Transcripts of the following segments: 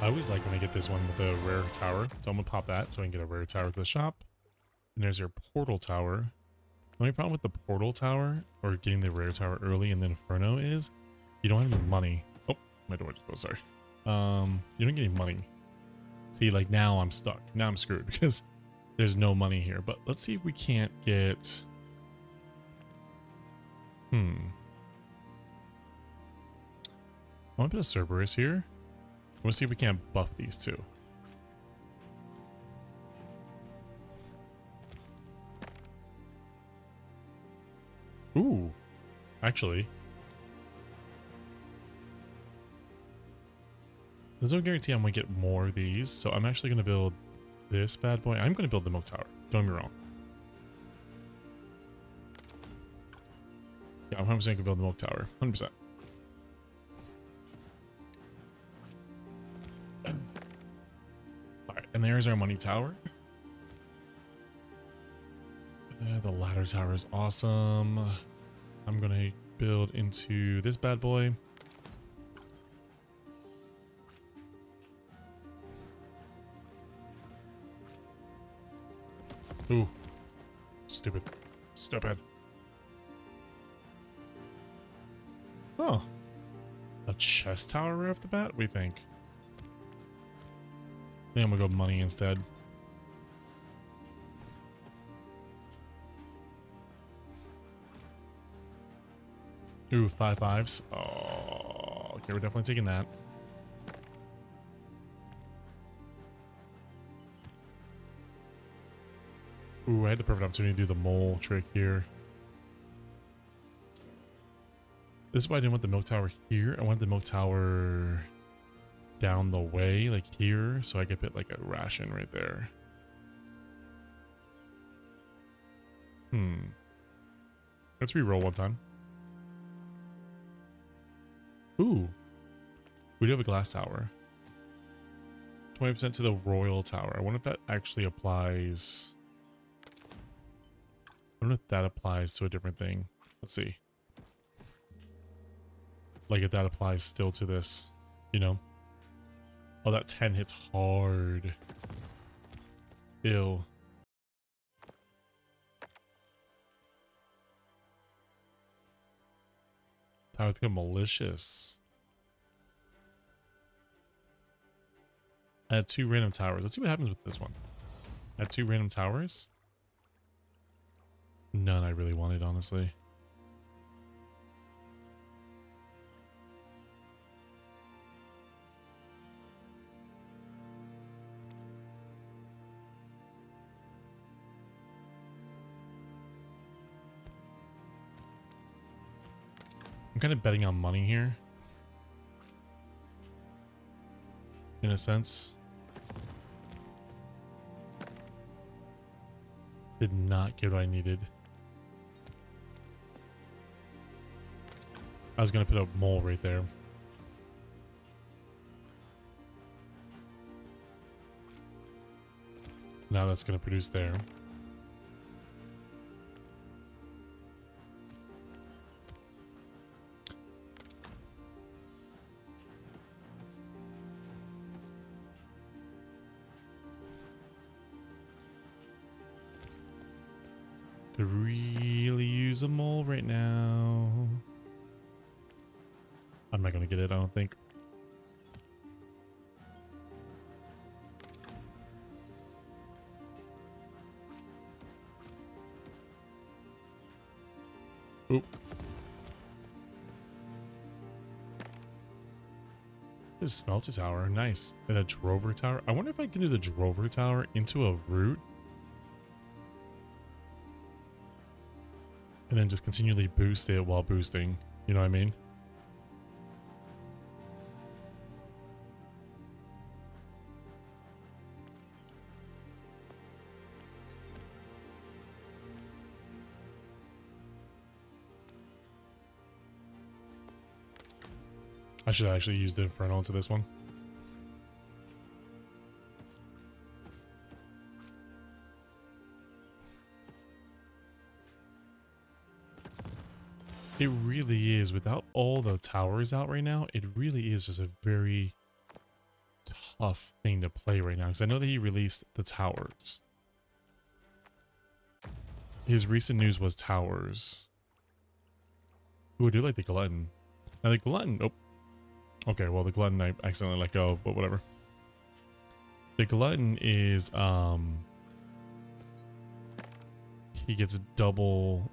I always like when I get this one with the rare tower. So I'm gonna pop that so I can get a rare tower to the shop. And there's your portal tower. The only problem with the portal tower or getting the rare tower early and then Inferno is you don't have any money. Oh, my door just closed, sorry. Um, you don't get any money. See, like now I'm stuck. Now I'm screwed because there's no money here. But let's see if we can't get... Hmm. I want to put a Cerberus here. To see if we can't buff these two. Ooh, actually. There's no guarantee I'm going to get more of these, so I'm actually going to build this bad boy. I'm going to build the Milk Tower. Don't get me wrong. Yeah, I'm 100% going to build the Milk Tower. 100%. And there's our money tower. Uh, the ladder tower is awesome. I'm going to build into this bad boy. Ooh. Stupid. Stupid. Oh. A chest tower right off the bat? we think? I think I'm gonna go money instead. Ooh, five fives. Oh, okay, we're definitely taking that. Ooh, I had the perfect opportunity to do the mole trick here. This is why I didn't want the milk tower here. I wanted the milk tower down the way, like here, so I could put like a ration right there. Hmm. Let's re-roll one time. Ooh. We do have a glass tower. 20% to the royal tower. I wonder if that actually applies... I wonder if that applies to a different thing. Let's see. Like if that applies still to this, you know? Oh, that 10 hits hard. Ill. Time to become malicious. Add two random towers. Let's see what happens with this one. Add two random towers. None I really wanted, honestly. I'm kind of betting on money here. In a sense. Did not get what I needed. I was going to put a mole right there. Now that's going to produce there. Could really use a mole right now. I'm not going to get it, I don't think. Oop. This smelter tower, nice. And a drover tower. I wonder if I can do the drover tower into a root. And then just continually boost it while boosting. You know what I mean? I should actually use the Inferno into this one. It really is. Without all the towers out right now, it really is just a very tough thing to play right now because I know that he released the towers. His recent news was towers. Ooh, I do like the glutton. Now the glutton. Oh, okay. Well, the glutton I accidentally let go, but whatever. The glutton is um. He gets double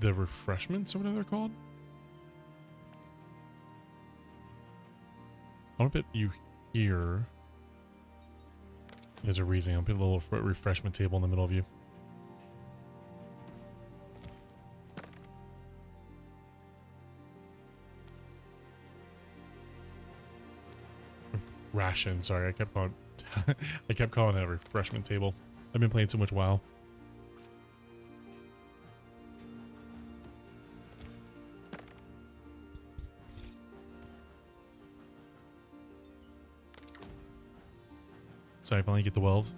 the refreshments or whatever they're called. I want to put you here. There's a reason. I'll put a little refreshment table in the middle of you. Ration, sorry, I kept calling I kept calling it a refreshment table. I've been playing too much WoW. So I finally get the wells.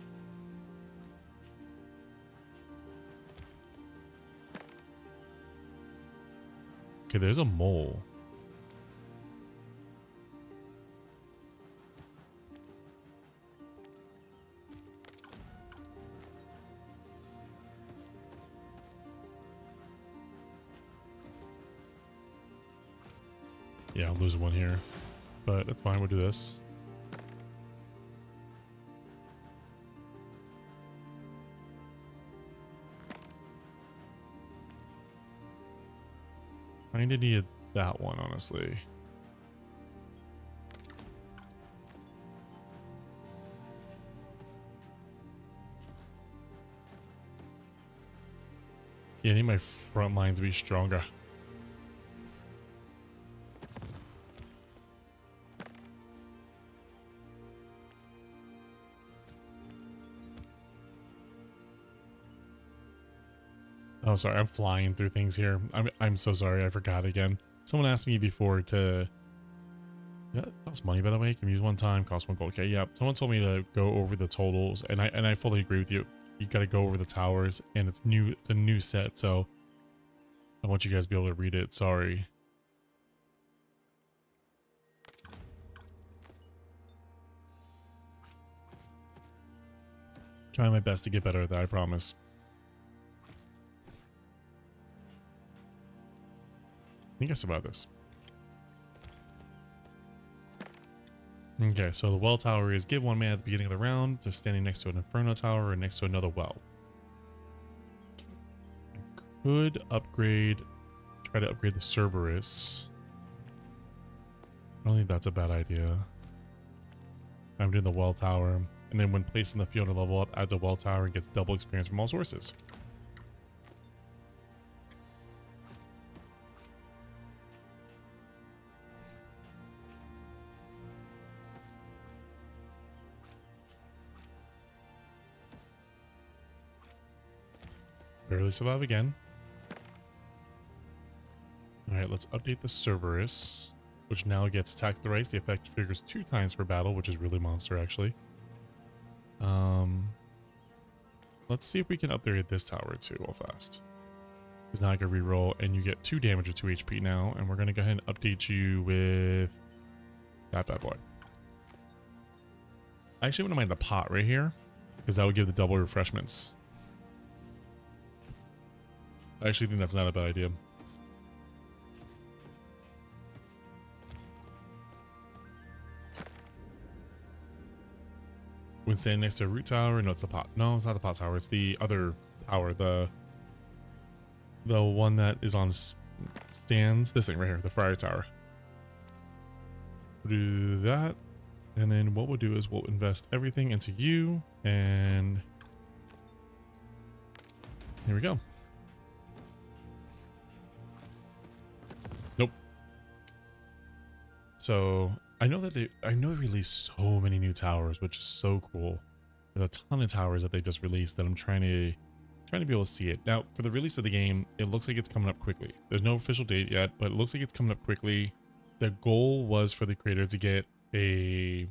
Okay, there's a mole. Yeah, I'll lose one here. But that's fine, we'll do this. Kinda needed that one, honestly. Yeah, I need my front line to be stronger. Oh, sorry. I'm flying through things here. I'm, I'm so sorry. I forgot again. Someone asked me before to... Yeah, costs money, by the way. Can use one time. Cost one gold. Okay, yeah. Someone told me to go over the totals, and I and I fully agree with you. You got to go over the towers, and it's new. It's a new set, so I want you guys to be able to read it. Sorry. Trying my best to get better at that, I promise. Think I survived this. Okay, so the well tower is give one man at the beginning of the round to standing next to an inferno tower or next to another well. I could upgrade, try to upgrade the Cerberus. I don't think that's a bad idea. I'm doing the well tower, and then when placed in the field to level up, adds a well tower and gets double experience from all sources. Barely survive again. Alright, let's update the Cerberus, which now gets attack thrice. The effect triggers two times per battle, which is really monster, actually. Um, let's see if we can upgrade this tower too real fast. Because now I can reroll, and you get two damage or two HP now, and we're going to go ahead and update you with that bad boy. I actually wouldn't mind the pot right here, because that would give the double refreshments. I actually think that's not a bad idea. When standing next to a root tower, no, it's the pot. No, it's not the pot tower. It's the other tower. The the one that is on stands. This thing right here, the friar tower. We'll do that. And then what we'll do is we'll invest everything into you. And here we go. So I know that they, I know they released so many new towers, which is so cool. There's a ton of towers that they just released that I'm trying to, trying to be able to see it. Now, for the release of the game, it looks like it's coming up quickly. There's no official date yet, but it looks like it's coming up quickly. The goal was for the creator to get a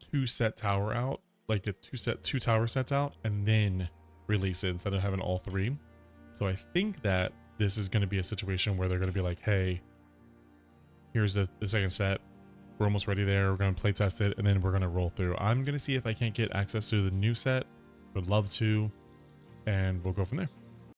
two set tower out, like a two set, two tower sets out, and then release it instead of having all three. So I think that this is going to be a situation where they're going to be like, hey, here's the, the second set We're almost ready there. We're going to play test it and then we're going to roll through. I'm going to see if I can't get access to the new set. Would love to. And we'll go from there.